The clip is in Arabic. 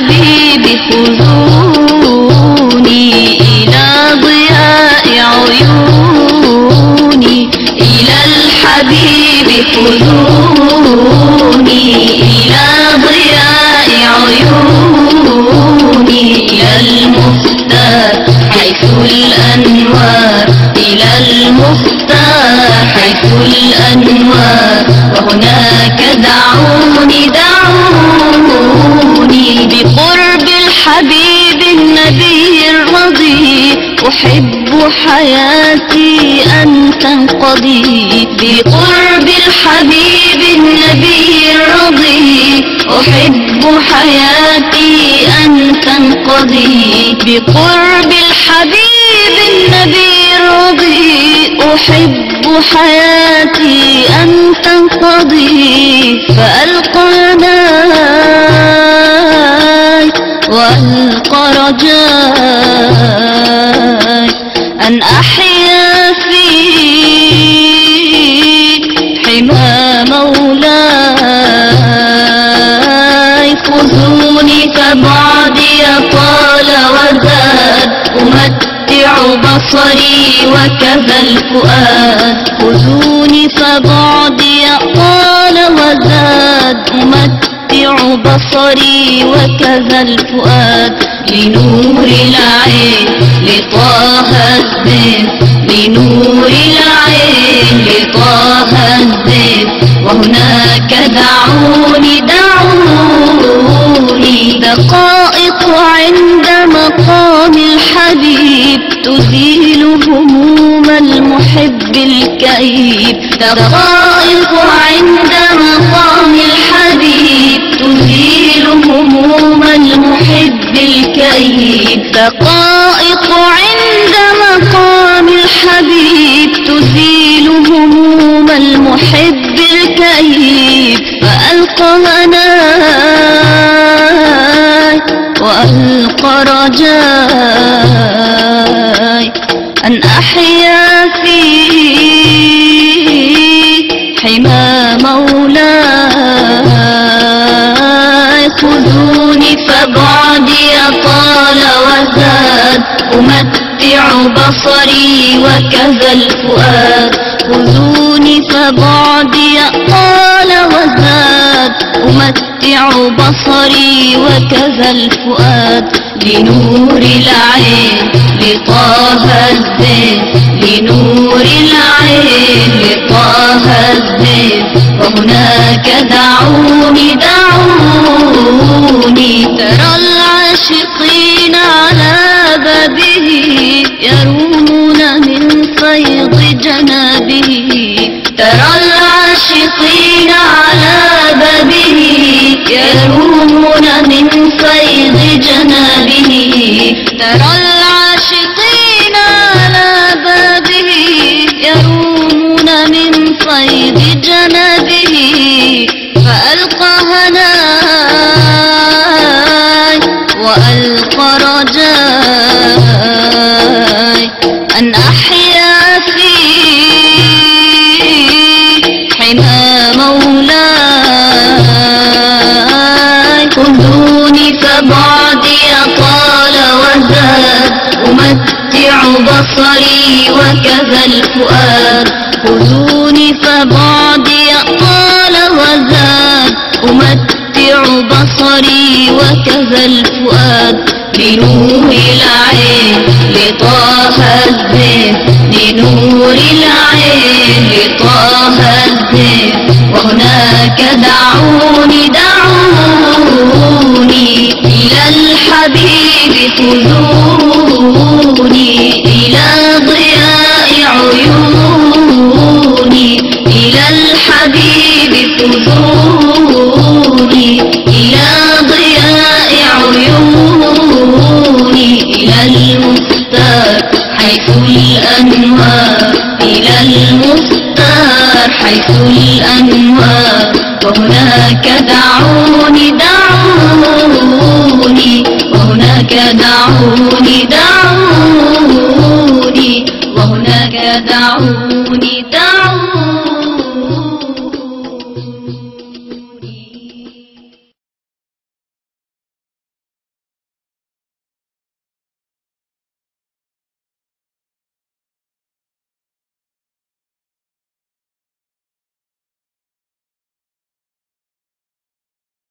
الحبيب خذوني إلى ضياء عيوني إلى الحبيب خذوني إلى ضياء عيوني إلى المختار حيث الأنوار إلى المختار حيث الأنوار وهناك دعوني دعوني الحبيب النبي الرضي أحب حياتي أن تنقضي. بقرب الحبيب النبي الرضي أحب حياتي أن تنقضي. بقرب الحبيب النبي الرضي أحب حياتي أن تنقضي. فألقى رجاي أن أحيا في حمى مولاي. خذوني فبعدي طال وزاد. أمتع بصري وكذا الفؤاد. خذوني فبعدي طال وزاد. أمتع بصري وكذا الفؤاد لنور العين لطه الزين لنور العين لطه الزين وهناك دعوني دعوني دقائق عند مقام الحبيب. تزيل هموم المحب الكئيب. دقائق عند مقام الحبيب. دقائق عند مقام الحبيب تزيل هموم المحب الكئيب فألقى هناي وألقى رجاي أن أحيا في حمى مولاي خذوني فبعدي طال وزاد أمتع بصري وكذا الفؤاد. خذوني فبعدي طال وزاد أمتع بصري وكذا الفؤاد. لنور العين لطه الزين لنور العين لطه الزين وهناك دعوني دعوني ترى العاشقين على بابه يرون من فيض جنابه. ترى العاشقين على بابه يرون من فيض جنابه. ترى وألقى رجاي أن أحيا في حمى مولاي. خذوني فبعدي طال وزاد. أمتع بصري وكذا الفؤاد. خذوني فبعدي طال وزاد. أمتع بصري وكذا الفؤاد. لنور العين لطه لنور العين لطه الزين وهناك دعوني دعوني إلى الحبيب خذوني. حيث الأنوار وهناك دعوني دعوني وهناك دعوني دعوني وهناك دعوني.